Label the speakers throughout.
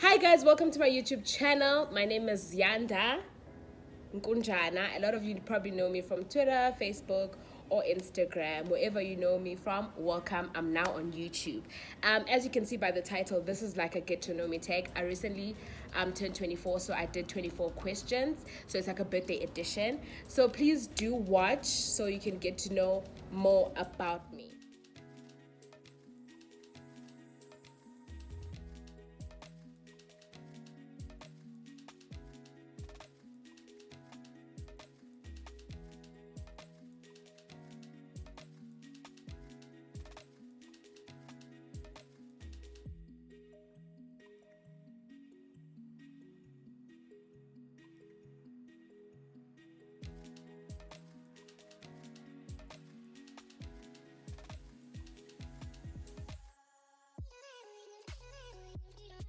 Speaker 1: Hi guys, welcome to my YouTube channel. My name is Yanda Nkunjana. A lot of you probably know me from Twitter, Facebook, or Instagram. Wherever you know me from, welcome. I'm now on YouTube. Um, as you can see by the title, this is like a get to know me tag. I recently um, turned 24, so I did 24 questions. So it's like a birthday edition. So please do watch so you can get to know more about me.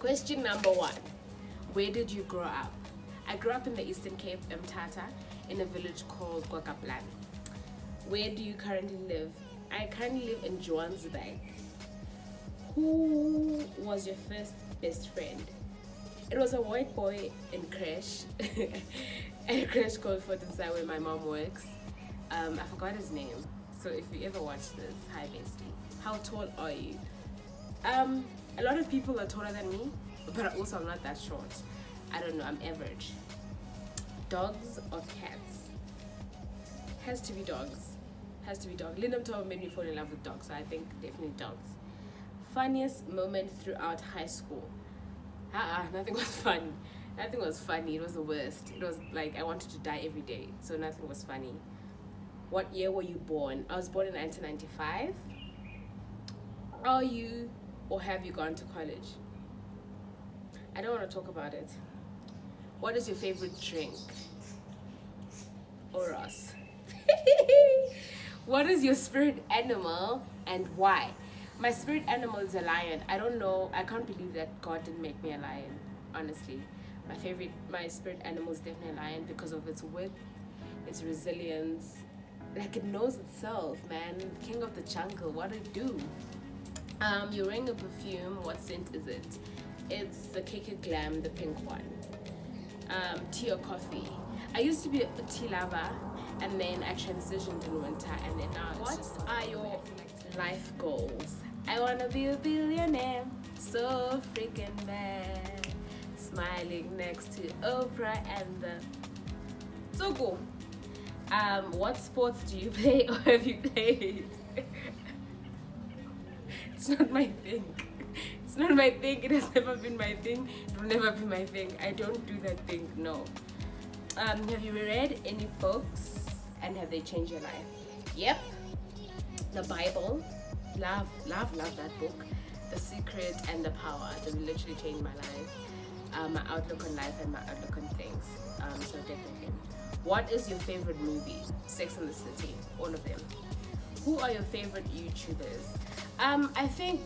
Speaker 1: Question number one Where did you grow up? I grew up in the Eastern Cape, Mthatha, in a village called KwaKaplana. Where do you currently live? I currently live in Johannesburg. Who was your first best friend? It was a white boy in crash, a crash called Fortensai where my mom works. Um, I forgot his name. So if you ever watch this, hi bestie. How tall are you? Um, a lot of people are taller than me, but also I'm not that short. I don't know, I'm average. Dogs or cats? Has to be dogs. Has to be dog. Lyndon Tower made me fall in love with dogs, so I think definitely dogs. Funniest moment throughout high school? Ah, uh-uh, nothing was funny. Nothing was funny. It was the worst. It was like I wanted to die every day, so nothing was funny. What year were you born? I was born in 1995. Are you or have you gone to college? I don't want to talk about it. What is your favorite drink? Oros. what is your spirit animal and why? My spirit animal is a lion. I don't know. I can't believe that God didn't make me a lion, honestly. My favorite, my spirit animal is definitely a lion because of its wit, its resilience. Like it knows itself, man. King of the jungle, what it do? Um, you're wearing a perfume. What scent is it? It's the KK Glam, the pink one. Um, tea or coffee? I used to be a tea lover, and then I transitioned in winter, and then now. What are your life goals? I wanna be a billionaire, so freaking bad. Smiling next to Oprah and the Tsugu. Um, what sports do you play or have you played? it's not my thing. It's not my thing. It has never been my thing. It will never be my thing. I don't do that thing. No. Um, have you read any books and have they changed your life? Yep. The Bible. Love, love, love that book. The Secret and the Power. They literally changed my life. Um, my outlook on life and my outlook on things. Um, so definitely. What is your favorite movie? Sex and the City. All of them. Who are your favorite YouTubers? Um, I think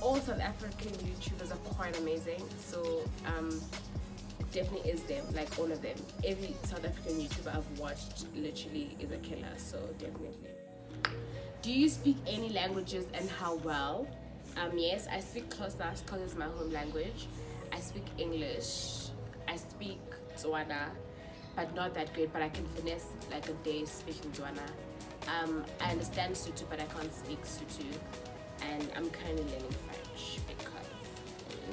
Speaker 1: all South African YouTubers are quite amazing. So um, definitely is them, like all of them. Every South African YouTuber I've watched literally is a killer. So definitely. Do you speak any languages and how well? Um, yes, I speak Xhosa because it's my home language. I speak English. I speak Tswana, but not that great. But I can finesse like a day speaking Tswana. Um, I understand Sotho, but I can't speak Sotho. And I'm currently learning French because.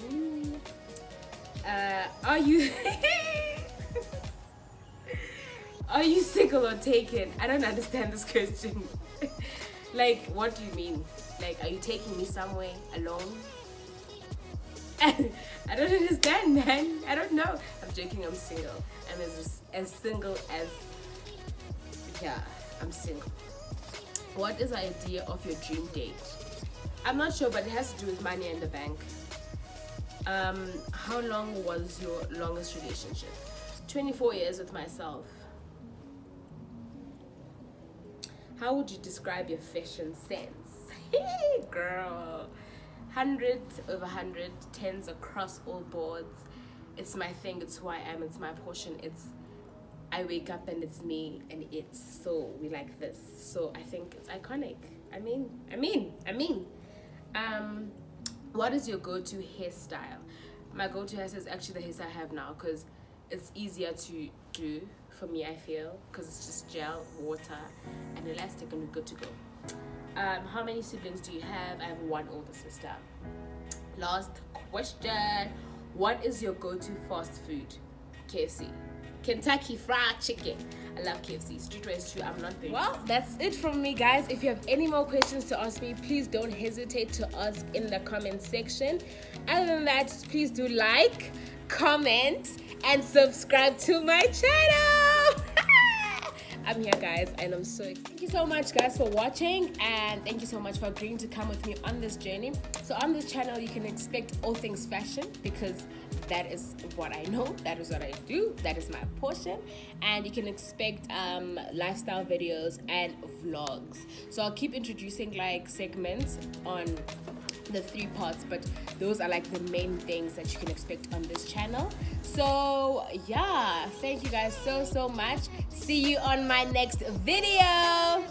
Speaker 1: Mm, uh, are you. are you single or taken? I don't understand this question. like, what do you mean? Like, are you taking me somewhere alone? I don't understand, man. I don't know. I'm joking. I'm single. I'm as as single as yeah. I'm single. What is the idea of your dream date? I'm not sure, but it has to do with money in the bank. Um, how long was your longest relationship? 24 years with myself. How would you describe your fashion sense? Hey, girl. 100 over 100, tens across all boards. It's my thing, it's who I am, it's my portion. It's I wake up and it's me and it's so we like this. So I think it's iconic. I mean, I mean, I mean. Um, what is your go-to hairstyle? My go-to hairstyle is actually the hairstyle I have now because it's easier to do for me. I feel because it's just gel, water, and elastic, and we're good to go. Um, how many siblings do you have? I have one older sister. Last question: What is your go-to fast food? KFC. Kentucky Fried Chicken. I love KFC. Streetwear is true. I'm not very. Well, that's it from me, guys. If you have any more questions to ask me, please don't hesitate to ask in the comment section. Other than that, please do like, comment, and subscribe to my channel. I'm here, guys, and I'm so excited. Thank you so much, guys, for watching, and thank you so much for agreeing to come with me on this journey. So, on this channel, you can expect all things fashion because that is what I know, that is what I do, that is my portion, and you can expect um, lifestyle videos and vlogs. So, I'll keep introducing like segments on the three parts but those are like the main things that you can expect on this channel. So yeah thank you guys so so much. See you on my next video